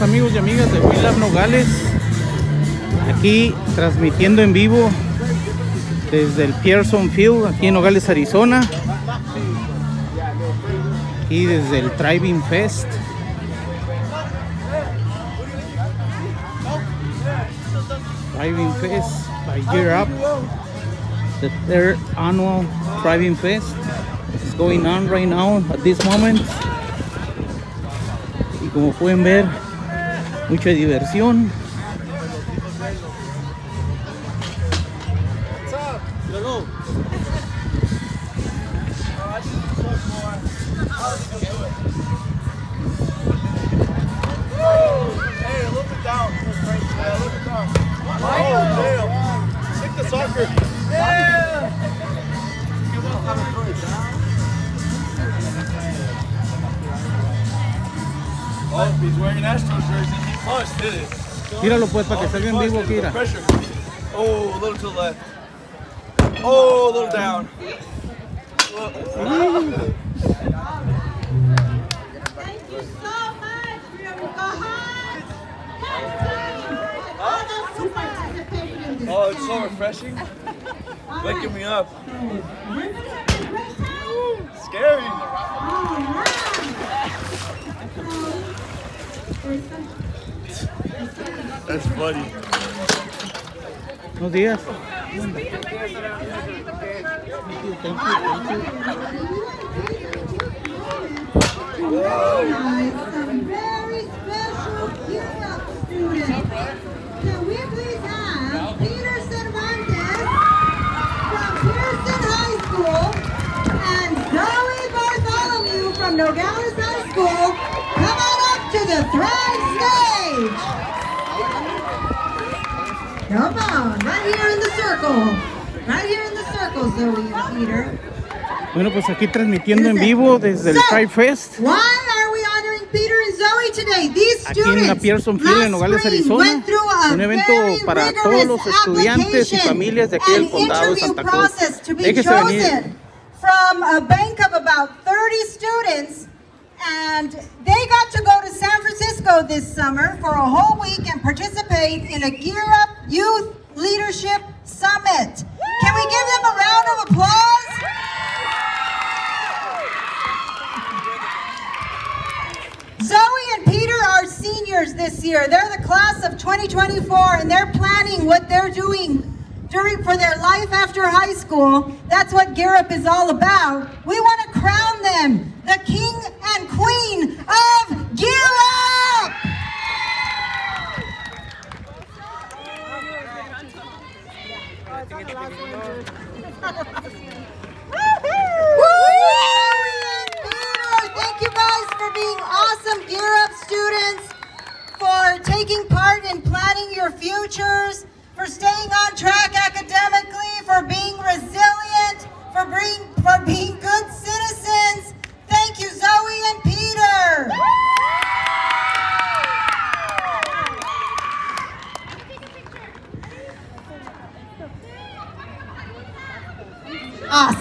amigos y amigas de Willard Nogales. Aquí transmitiendo en vivo desde el Pearson Field, aquí en Nogales, Arizona. Aquí desde el Driving Fest. Driving Fest by Gear Up. The third annual Driving Fest is going on right now at this moment como pueden ver mucha diversión Oh, he's wearing an Astros jersey. He must, did it? tíralo pues para que salga en vivo Must, aquí the mira. Pressure. Oh, a little to the left. Oh, a little down. Thank you so much, Riokahan. All those who participated in this. Oh, it's so refreshing. Waking me up. We're gonna have a great time. Scary. Oh, that's funny. Buenos días. Thank you, thank you, thank you. The Thrive stage? Come on, right here in the circle. Right here in the circle, Zoe and Peter. bueno pues aquí transmitiendo en vivo desde el Pride Fest Why are we honoring Peter and Zoe today? These Aquí en la students Pearson Field en Nogales, Arizona, went through a un evento very para todos los estudiantes y familias de aquí del condado de Santa Cruz. process to be Déjese venir. from a bank of about 30 students and they got to go to San Francisco this summer for a whole week and participate in a Gear Up Youth Leadership Summit. Can we give them a round of applause? Zoe and Peter are seniors this year. They're the class of 2024 and they're planning what they're doing during for their life after high school. That's what Gear Up is all about. We want to crown them the king and queen of Up. Thank you guys for being awesome Gear Up students, for taking part in planning your futures, for staying on track academically, for being resilient, for being, for being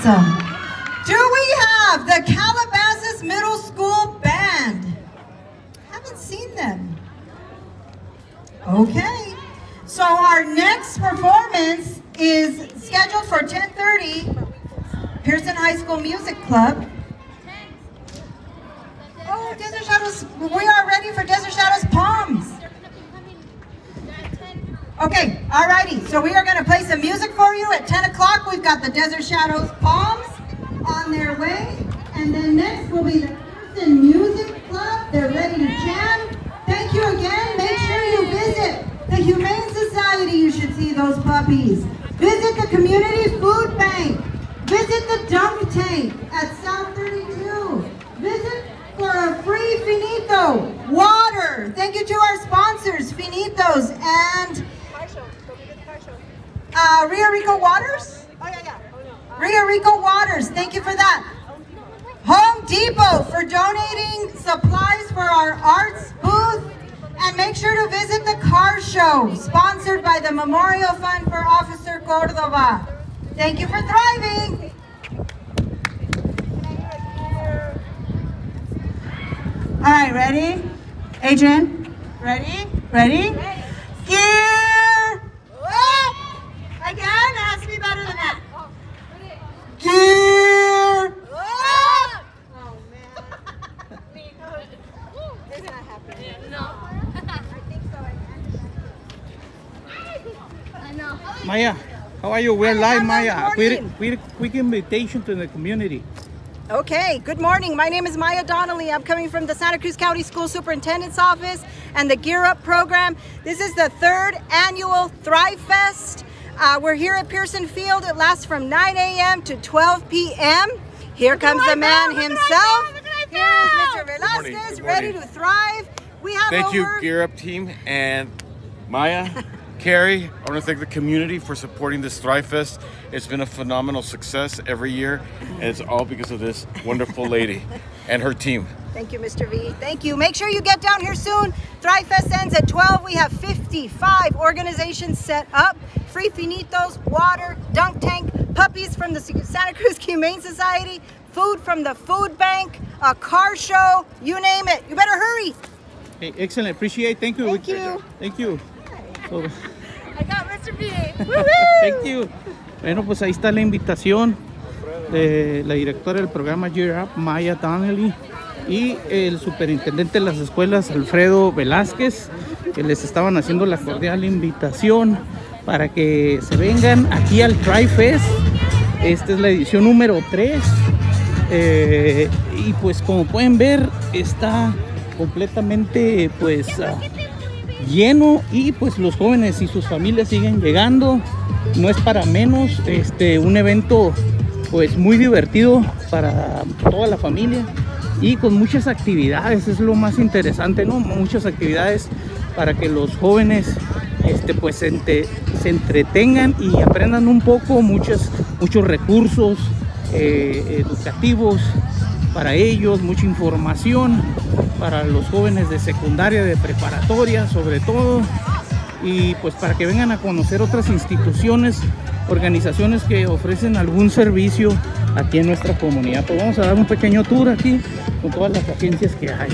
Awesome. Do we have the Calabasas Middle School Band? Haven't seen them. Okay. So our next performance is scheduled for 10:30. Pearson High School Music Club. Oh, Desert Shadows, we are ready for Desert Shadows Palms. Okay, alrighty, so we are gonna play some music for you. At 10 o'clock, we've got the Desert Shadows Palms on their way. And then next will be the Pearson Music Club. They're ready to jam. Thank you again. Make sure you visit the Humane Society. You should see those puppies. Visit the Community Food Bank. Visit the Dunk Tank at South 32. Visit for a free finito, water. Thank you to our sponsors, Finitos and uh, Rio Rico Waters. Oh yeah, yeah. Rio Rico Waters. Thank you for that. Home Depot for donating supplies for our arts booth. And make sure to visit the car show, sponsored by the Memorial Fund for Officer Cordova. Thank you for thriving. All right, ready? Adrian, ready? Ready? Gear up! Again, it has to be better than that. Gear up! Oh, Maya, how are you? We're live, Maya. good Quick, morning. quick, quick invitation to the community. Okay, good morning. My name is Maya Donnelly. I'm coming from the Santa Cruz County School Superintendent's Office and the Gear Up program. This is the third annual Thrive Fest. Uh, we're here at Pearson Field. It lasts from 9 a.m. to 12 p.m. Here comes the man himself. Here is Mr. morning, Velasquez, good ready to thrive. We have Thank you, Gear Up team, and Maya, Carrie. I want to thank the community for supporting this Thrive Fest. It's been a phenomenal success every year, and it's all because of this wonderful lady and her team. Thank you, Mr. V. Thank you. Make sure you get down here soon. Thrive Fest ends at 12. We have 55 organizations set up. Free finitos, water, dunk tank, puppies from the Santa Cruz Humane Society, food from the food bank, a car show, you name it. You better hurry. Hey, excellent. Appreciate. Thank you. Thank you. Thank you. So, I got Mr. V. thank you. Bueno, pues ahí está la invitación de la directora del programa Gear Up, Maya Donnelly, y el superintendente de las escuelas, Alfredo Velázquez, que les estaban haciendo la cordial invitación para que se vengan aquí al Tri Fest. Esta es la edición número 3. Eh, y pues como pueden ver, está completamente pues ah, lleno y pues los jóvenes y sus familias siguen llegando. No es para menos, este un evento pues muy divertido para toda la familia y con muchas actividades, es lo más interesante, ¿no? Muchas actividades para que los jóvenes este, pues se, se entretengan y aprendan un poco, muchos, muchos recursos eh, educativos para ellos, mucha información para los jóvenes de secundaria, de preparatoria sobre todo, y pues para que vengan a conocer otras instituciones, organizaciones que ofrecen algún servicio aquí en nuestra comunidad. Pues vamos a dar un pequeño tour aquí con todas las agencias que hay.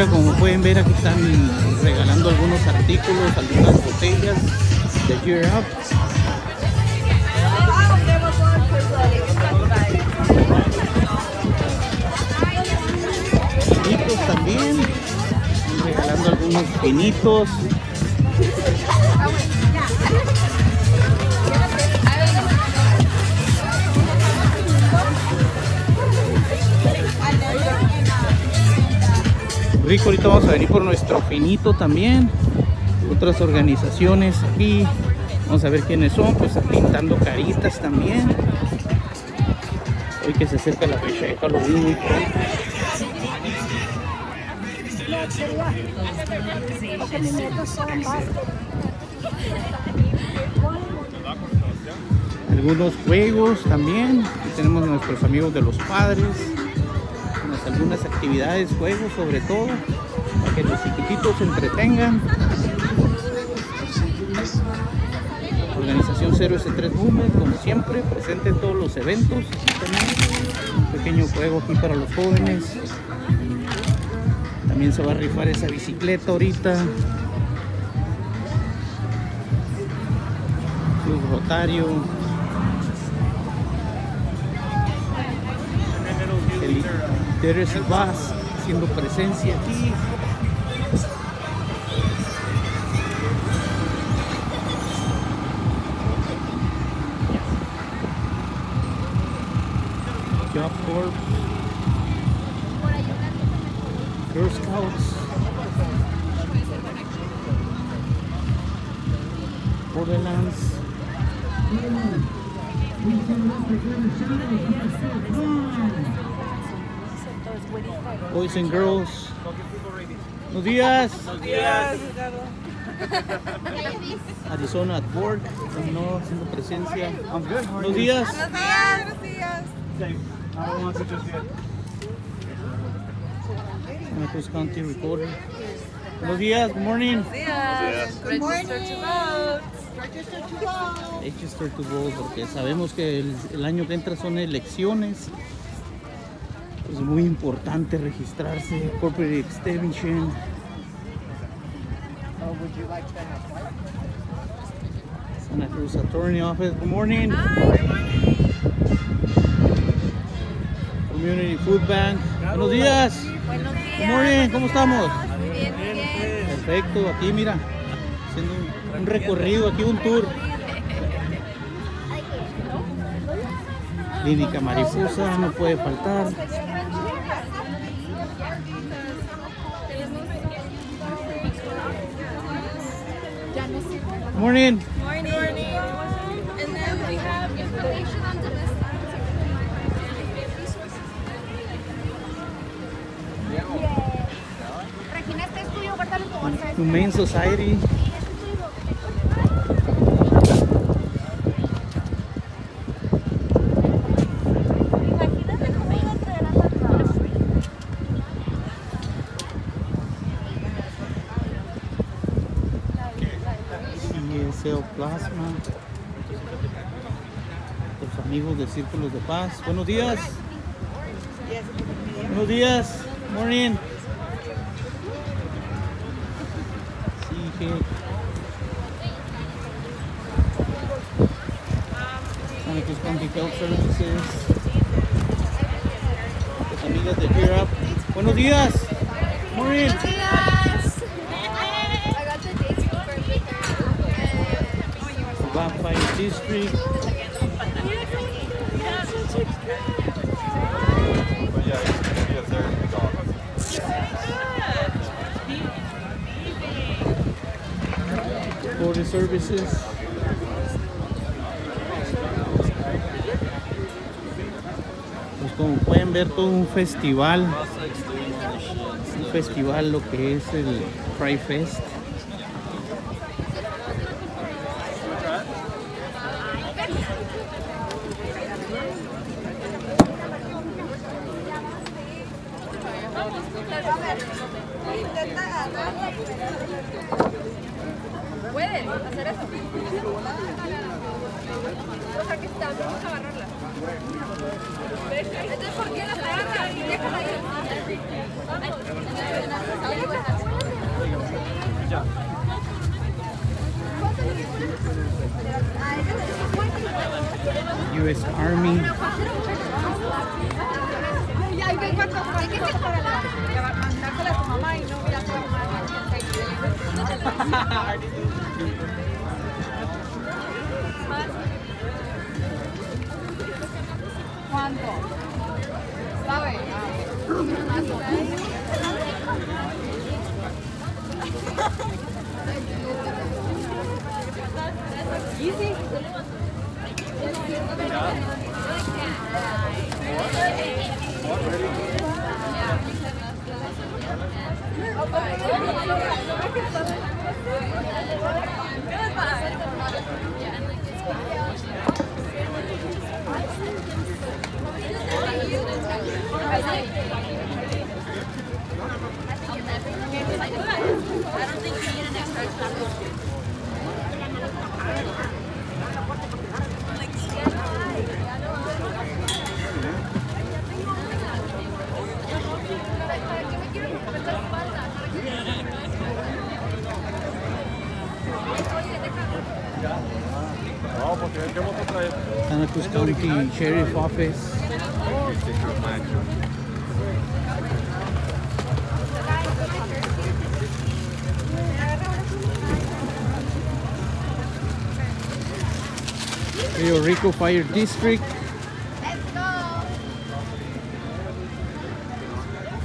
Mira, como pueden ver, aquí están regalando algunos artículos, algunas botellas de Gear Up. Pinitos también, regalando algunos pinitos. Rico, ahorita vamos a venir por nuestro finito también. Otras organizaciones aquí. Vamos a ver quiénes son, pues pintando caritas también. Hoy que se acerca la fecha de Halloween algunos juegos también. Aquí tenemos a nuestros amigos de los padres. Actividades, juegos sobre todo, para que los chiquititos se entretengan. Organización 0S3 Movement, como siempre, presente en todos los eventos. Un pequeño juego aquí para los jóvenes. También se va a rifar esa bicicleta ahorita. Club Rotario. Teres Vaz haciendo presencia aquí. Job Corps. Girl Scouts. Borderlands. Boys and Girls. Buenos días. Arizona at work. No, haciendo presencia. Buenos días. Santa Cruz County Recorder. Buenos días. Good morning. Good morning. Register to vote porque sabemos que el, el año que entra son elecciones. Es muy importante registrarse. Corporate Extension. Santa Cruz Attorney Office. Good morning. Community Food Bank. Buenos días. Buenos Good morning. ¿Cómo estamos? Bien, bien. Perfecto. Aquí mira, haciendo un, un recorrido, aquí un tour. Clínica Mariposa, no puede faltar. Morning. Morning. And then we have information on the list. Regina, este Los amigos de Círculos de Paz. Buenos días. Buenos días. Morning. Sí, de. Buenos días. Morning. I got the dates confirmed. Services. Pues como pueden ver todo un festival. Un festival lo que es el Pride Fest. Swiss Army. Vamos lá. Sheriff Office. Rio Rico Fire District.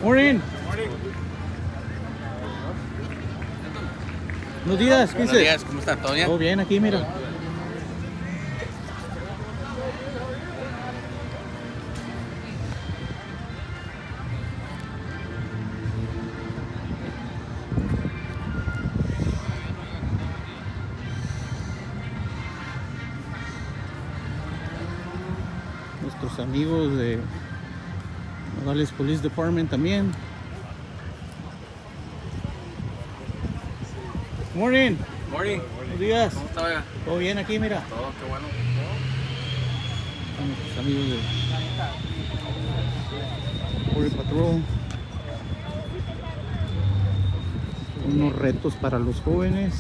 Morning. Buenos días, ¿qué Buenos días, ¿cómo está? ¿Todo bien? Todo bien aquí, mira. Department también. Morning. Morning. Buenos días. ¿Cómo está? oiga? ¿Todo bien aquí, mira? Todo, qué bueno. Nuestros amigos de Border Patrol. Unos retos para los jóvenes.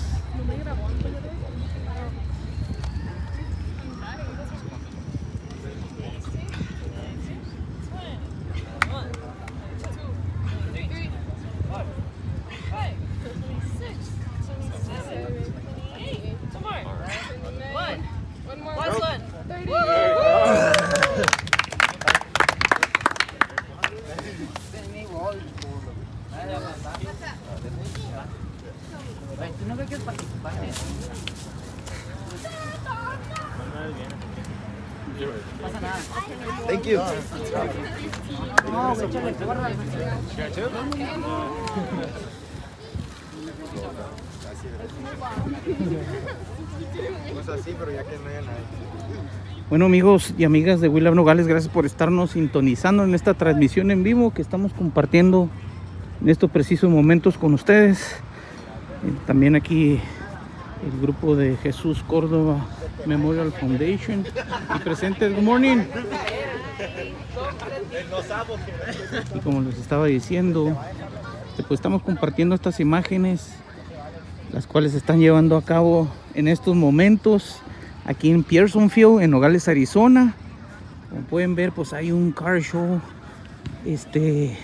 Thank you. No. Bueno amigos y amigas de William Nogales, gracias por estarnos sintonizando en esta transmisión en vivo que estamos compartiendo en estos precisos momentos con ustedes. Eh, También aquí el grupo de Jesús Córdoba Memorial Foundation. Y presentes, good morning. Y como les estaba diciendo, pues estamos compartiendo estas imágenes, las cuales se están llevando a cabo en estos momentos aquí en Pearsonfield, en Nogales, Arizona. Como pueden ver, pues hay un car show este,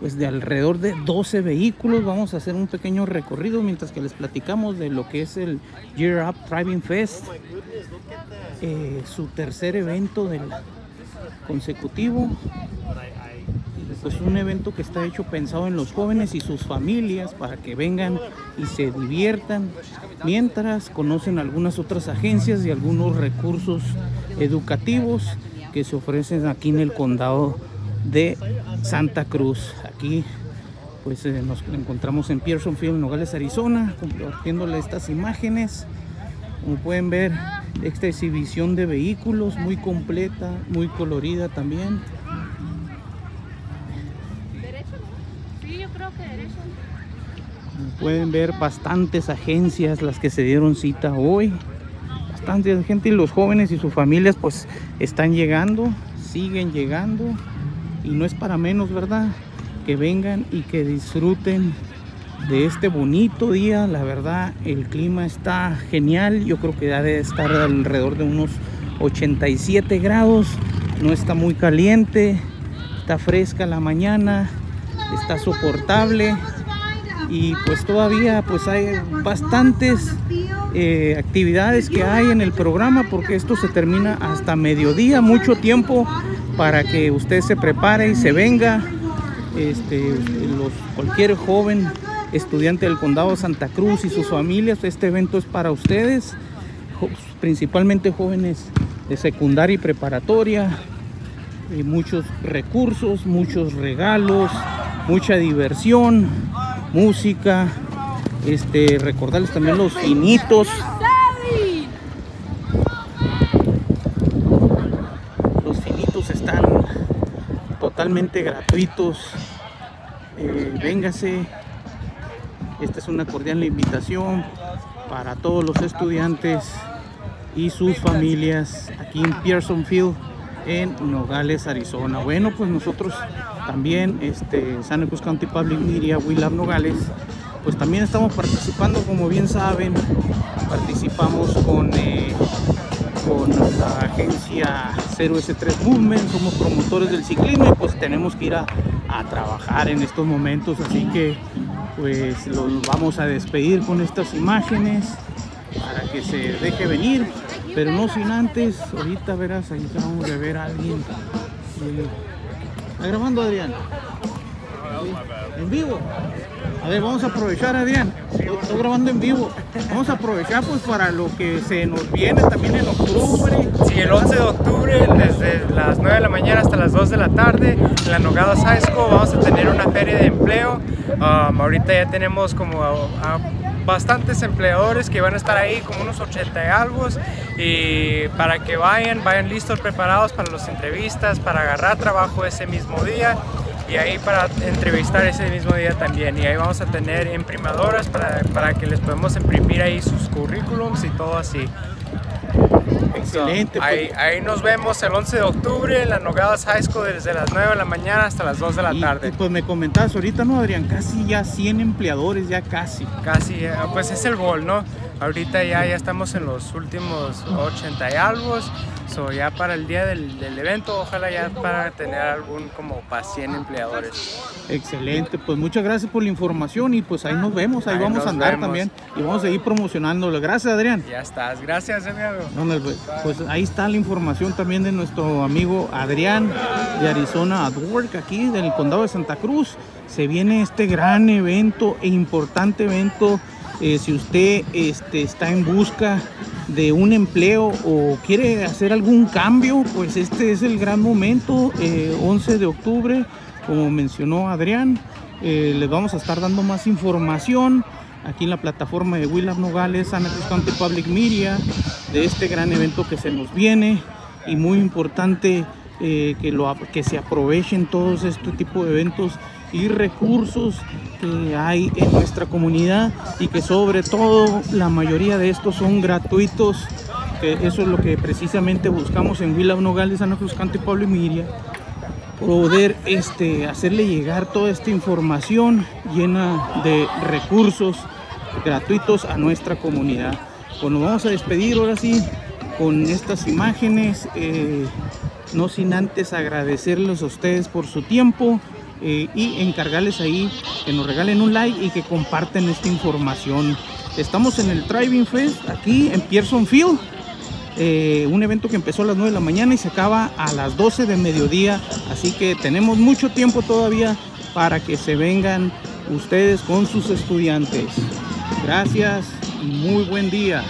pues de alrededor de 12 vehículos. Vamos a hacer un pequeño recorrido mientras que les platicamos de lo que es el Year Up Driving Fest, eh, su tercer evento del consecutivo. Pues un evento que está hecho pensado en los jóvenes y sus familias para que vengan y se diviertan mientras conocen algunas otras agencias y algunos recursos educativos que se ofrecen aquí en el condado de Santa Cruz. Aquí pues eh, nos encontramos en Pearsonfield, Nogales, Arizona, compartiéndole estas imágenes. Como pueden ver, esta exhibición de vehículos muy completa, muy colorida también. Sí, yo creo que derecho. Como pueden ver, bastantes agencias las que se dieron cita hoy. Bastante gente y los jóvenes y sus familias pues están llegando, siguen llegando. Y no es para menos, ¿verdad? Que vengan y que disfruten de este bonito día. La verdad, el clima está genial. Yo creo que debe estar alrededor de unos 87 grados. No está muy caliente. Está fresca la mañana. Está soportable. Y pues todavía pues hay bastantes eh, actividades que hay en el programa porque esto se termina hasta mediodía. Mucho tiempo para que usted se prepare y se venga. Este, cualquier joven estudiante del condado de Santa Cruz y sus familias, este evento es para ustedes, principalmente jóvenes de secundaria y preparatoria, muchos recursos, muchos regalos, mucha diversión, música, este, recordarles también los finitos. Los finitos están gratuitos. Eh, véngase. Esta es una cordial invitación para todos los estudiantes y sus familias aquí en Pearsonfield, en Nogales, Arizona. Bueno, pues nosotros también, este, Santa Cruz County Public Media, Love Nogales, pues también estamos participando, como bien saben, participamos con eh, con la agencia 0S3 Movement, somos promotores del ciclismo pues tenemos que ir a, trabajar en estos momentos, así que pues los vamos a despedir con estas imágenes para que se deje venir, pero no sin antes, ahorita verás, ahí acabamos de ver a alguien. eh, ¿Está grabando Adrián? En vivo. Vamos a aprovechar Adrián. Estoy grabando en vivo. Vamos a aprovechar pues para lo que se nos viene también en octubre. Sí, el 11 de octubre, desde las 9 de la mañana hasta las 2 de la tarde, en la Nogales High School vamos a tener una feria de empleo. Um, ahorita ya tenemos como bastantes empleadores que van a estar ahí, como unos 80 y algo, y para que vayan, vayan listos, preparados para las entrevistas, para agarrar trabajo ese mismo día. Y ahí para entrevistar ese mismo día también. Y ahí vamos a tener imprimadoras para, para que les podemos imprimir ahí sus currículums y todo así. Excelente. pues. Ahí, ahí nos vemos el 11 de octubre en la Nogales High School desde las 9 de la mañana hasta las 2 de la Y- tarde. y, pues me comentabas ahorita, ¿no, Adrián? Casi ya 100 empleadores, ya casi. Casi, eh, pues es el gol, ¿no? Ahorita ya, ya estamos en los últimos 80 y algo. So ya para el día del, del evento, ojalá ya para tener algún como para 100 empleadores. Excelente, pues muchas gracias por la información y pues ahí nos vemos, ahí, Ahí vamos a andar vemos. también y vamos a seguir promocionándolo. Gracias, Adrián. Ya estás. Gracias, amigo. Ándale, pues, pues ahí está la información también de nuestro amigo Adrián de Arizona at Work, aquí del condado de Santa Cruz. Se viene este gran evento e importante evento. Eh, si usted este, está en busca de un empleo o quiere hacer algún cambio, pues este es el gran momento, eh, 11 de octubre, como mencionó Adrián. eh, les vamos a estar dando más información aquí en la plataforma de Willard Nogales, Cruz County Public Media, de este gran evento que se nos viene y muy importante eh, que, lo, que se aprovechen todos este tipo de eventos y recursos que hay en nuestra comunidad y que sobre todo la mayoría de estos son gratuitos, que eso es lo que precisamente buscamos en Willard Nogales, Santa Cruz County Public Media poder este, hacerle llegar toda esta información llena de recursos gratuitos a nuestra comunidad. Pues nos vamos a despedir ahora sí con estas imágenes, eh, no sin antes agradecerles a ustedes por su tiempo eh, y encargarles ahí que nos regalen un like y que comparten esta información. Estamos en el Driving Fest aquí en Pearson Field. Eh, un evento que empezó a las 9 de la mañana y se acaba a las 12 de mediodía. Así que tenemos mucho tiempo todavía para que se vengan ustedes con sus estudiantes. Gracias y muy buen día.